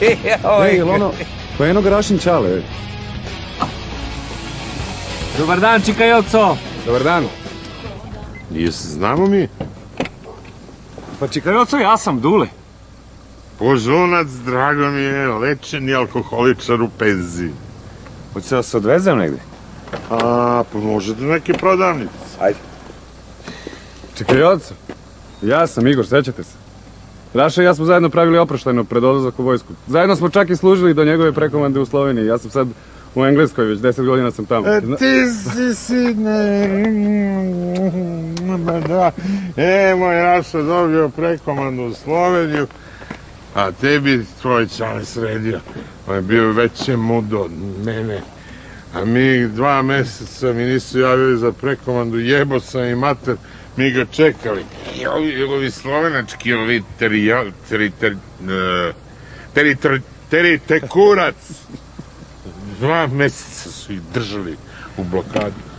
Ej, jel ono, pa eno Garašin Čale. Dobar dan, Čikajoco. Dobar dan. Jes, znamo mi? Pa Čikajoco, ja sam Dule. Požunac, drago mi je, lečeni alkoholičar u penziji. Hoće da se odvezem negdje? A, pa možete neke prodavnice. Ajde. Čekaj. Ja sam Igor, sećate se? Raša i ja smo zajedno pravili oproštajno pred odlazak u vojsku. Zajedno smo čak i služili do njegove prekomande u Sloveniji. Ja sam sad u Engleskoj, već deset godina sam tamo. E, ti si da. E, dobio prekomandu u Sloveniju, a tebi tvoj čale sredio. On je bio veće mudo od mene. A mi dva meseca mi nisu javili za prekomandu, jebo sam i mater, mi ga čekali. I ovi, ovi slovenački, ovi terija, teri, teri, e, teri, teri, teri, te kurac. Dva meseca su ih držali u blokadi.